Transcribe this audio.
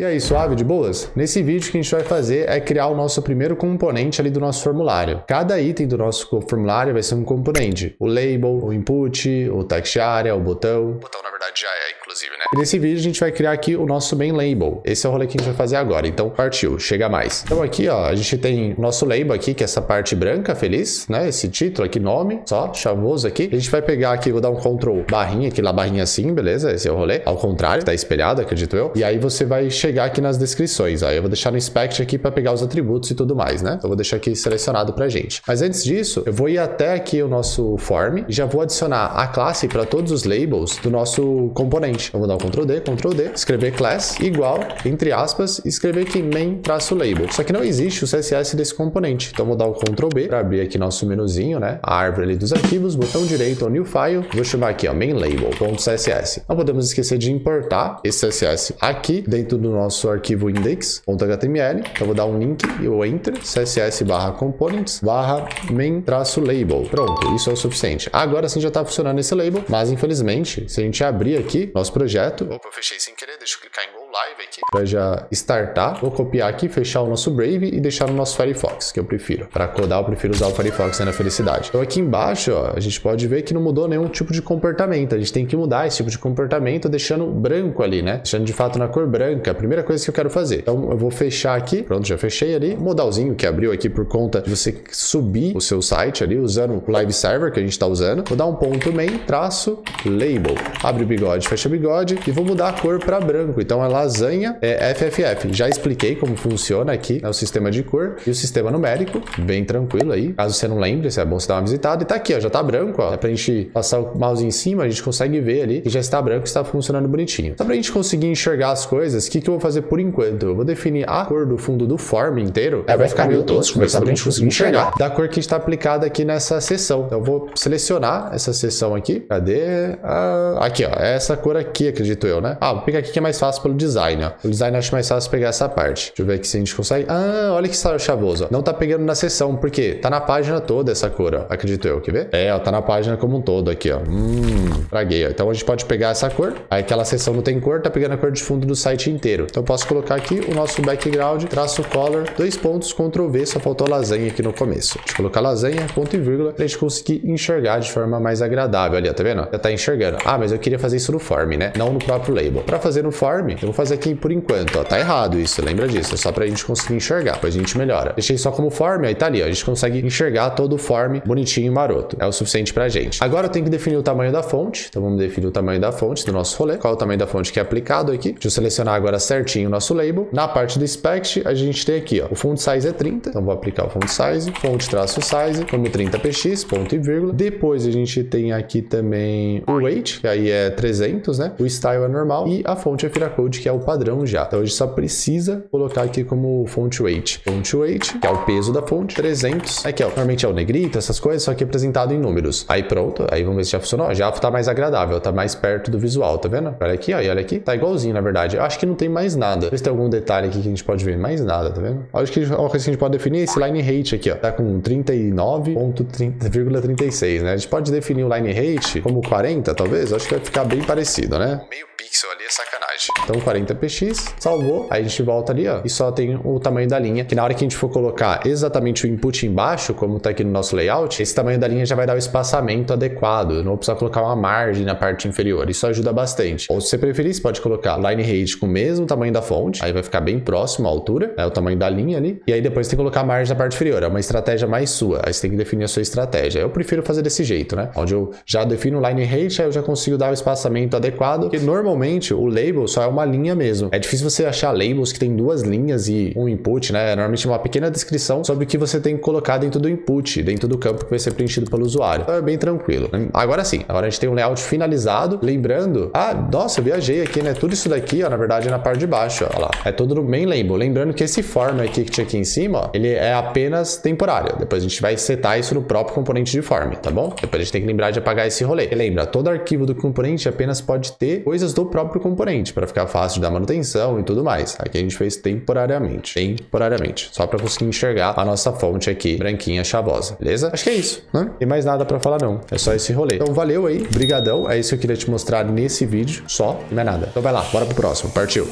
E aí, suave, de boas? Nesse vídeo que a gente vai fazer é criar o nosso primeiro componente ali do nosso formulário. Cada item do nosso formulário vai ser um componente. O label, o input, o text area, o botão. O botão, na verdade, já é, inclusive, né? Nesse vídeo a gente vai criar aqui o nosso main label. Esse é o rolê que a gente vai fazer agora. Então, partiu, chega mais. Então aqui, ó, a gente tem nosso label aqui, que é essa parte branca, feliz, né? Esse título aqui, nome, só, chavoso aqui. A gente vai pegar aqui, vou dar um Ctrl barrinha aqui, lá barrinha assim, beleza? Esse é o rolê. Ao contrário, tá espelhado, acredito eu. E aí você vai chegar aqui nas descrições. Aí eu vou deixar no inspect aqui para pegar os atributos e tudo mais, né? Então eu vou deixar aqui selecionado pra gente. Mas antes disso, eu vou ir até aqui o nosso form e já vou adicionar a classe para todos os labels do nosso componente. Eu vou dar um Ctrl D, Ctrl D, escrever class igual, entre aspas, escrever aqui main-label. Só que não existe o CSS desse componente. Então vou dar o Ctrl B para abrir aqui nosso menuzinho, né? A árvore ali dos arquivos, botão direito, new file, vou chamar aqui, ó, mainlabel.css. Não podemos esquecer de importar esse CSS aqui dentro do nosso arquivo index.html. Então vou dar um link e o enter, css barra components barra main traço label. Pronto, isso é o suficiente. Agora sim já está funcionando esse label, mas infelizmente, se a gente abrir aqui projeto... Opa, eu fechei sem querer, deixa eu clicar em Live aqui. Para já startar, vou copiar aqui, fechar o nosso Brave e deixar no nosso Firefox, que eu prefiro. Para codar, eu prefiro usar o Firefox né, na felicidade. Então aqui embaixo, ó, a gente pode ver que não mudou nenhum tipo de comportamento. A gente tem que mudar esse tipo de comportamento deixando branco ali, né? Deixando de fato na cor branca. A primeira coisa que eu quero fazer. Então eu vou fechar aqui, pronto, já fechei ali. Modalzinho que abriu aqui por conta de você subir o seu site ali usando o live server que a gente está usando. Vou dar um ponto main, traço, label. Abre o bigode, fecha o bigode e vou mudar a cor para branco. Então é lasanha é FFF. Já expliquei como funciona aqui né, o sistema de cor e o sistema numérico, bem tranquilo aí. Caso você não lembre, é bom você dar uma visitada. E tá aqui, ó, já tá branco, ó. É pra gente passar o mouse em cima, a gente consegue ver ali que já está branco e está funcionando bonitinho. Então pra gente conseguir enxergar as coisas, o que, que eu vou fazer por enquanto? Eu vou definir a cor do fundo do form inteiro. É, vai ficar meio tosco, mas pra gente conseguir enxergar. Da cor que está aplicada aqui nessa seção. Então eu vou selecionar essa seção aqui. Cadê? Ah, aqui, ó. É essa cor aqui, acredito eu, né? Ah, vou pegar aqui que é mais fácil pelo design, ó. O design acho mais fácil pegar essa parte. Deixa eu ver aqui se a gente consegue. Ah, olha que chavoso, ó. Não tá pegando na seção, porque tá na página toda essa cor, ó. Acredito eu, quer ver? É, ó, tá na página como um todo aqui, ó. Hum, traguei, ó. Então a gente pode pegar essa cor. Aí aquela seção não tem cor, tá pegando a cor de fundo do site inteiro. Então eu posso colocar aqui o nosso background, traço color, dois pontos, Ctrl V, só faltou lasanha aqui no começo. Deixa eu colocar lasanha, ponto e vírgula, pra gente conseguir enxergar de forma mais agradável ali, ó, tá vendo? Já tá enxergando. Ah, mas eu queria fazer isso no form, né? Não no próprio label. Pra fazer no form, eu vou fazer aqui por enquanto, ó. Tá errado isso, lembra disso. É só pra gente conseguir enxergar, depois a gente melhora. Deixei só como form, aí tá ali, ó. A gente consegue enxergar todo o form bonitinho e maroto. É o suficiente pra gente. Agora eu tenho que definir o tamanho da fonte. Então vamos definir o tamanho da fonte do nosso rolê. Qual é o tamanho da fonte que é aplicado aqui? Deixa eu selecionar agora certinho o nosso label. Na parte do spec, a gente tem aqui, ó. O font size é 30. Então vou aplicar o font size, fonte traço size, como 30px, ponto e vírgula. Depois a gente tem aqui também o weight, que aí é 300, né? O style é normal e a fonte é Firacode, que é o padrão já. Então a gente só precisa colocar aqui como fonte weight. Fonte weight, que é o peso da fonte, 300. Aqui, ó, normalmente é o negrito, essas coisas, só que apresentado em números. Aí pronto, aí vamos ver se já funcionou. Já tá mais agradável, tá mais perto do visual, tá vendo? Olha aqui, ó, e olha aqui, tá igualzinho, na verdade. Eu acho que não tem mais nada. Vê se tem algum detalhe aqui que a gente pode ver. Mais nada, tá vendo? Acho que uma coisa que a gente pode definir é esse line rate aqui, ó. Tá com 39,36, né? A gente pode definir o line rate como 40, talvez. Acho que vai ficar bem parecido, né? Meio pixel ali é sacanagem. Então 40px, salvou, aí a gente volta ali, ó, e só tem o tamanho da linha, que na hora que a gente for colocar exatamente o input embaixo, como tá aqui no nosso layout, esse tamanho da linha já vai dar o espaçamento adequado, não vou precisar colocar uma margem na parte inferior, isso ajuda bastante. Ou se você preferir, você pode colocar line height com o mesmo tamanho da fonte, aí vai ficar bem próximo à altura, é o tamanho da linha ali, e aí depois tem que colocar a margem na parte inferior, é uma estratégia mais sua, aí você tem que definir a sua estratégia. Eu prefiro fazer desse jeito, né? Onde eu já defino o line height, aí eu já consigo dar o espaçamento adequado, que normalmente o label só é uma linha mesmo. É difícil você achar labels que tem duas linhas e um input, né? É normalmente uma pequena descrição sobre o que você tem que colocar dentro do input, dentro do campo que vai ser preenchido pelo usuário. Então é bem tranquilo. Agora sim, agora a gente tem um layout finalizado. Lembrando, ah, nossa, eu viajei aqui, né? Tudo isso daqui, ó, na verdade é na parte de baixo, ó, lá. É todo no main label. Lembrando que esse form aqui que tinha aqui em cima, ó, ele é apenas temporário. Depois a gente vai setar isso no próprio componente de form, tá bom? Depois a gente tem que lembrar de apagar esse rolê. E lembra, todo arquivo do componente apenas pode ter coisas do próprio componente, para ficar fácil dar manutenção e tudo mais. Aqui a gente fez temporariamente, temporariamente, só para conseguir enxergar a nossa fonte aqui, branquinha, chavosa, beleza? Acho que é isso, né? Tem mais nada para falar não, é só esse rolê. Então valeu aí, brigadão, é isso que eu queria te mostrar nesse vídeo, só, não é nada. Então vai lá, bora pro próximo, partiu!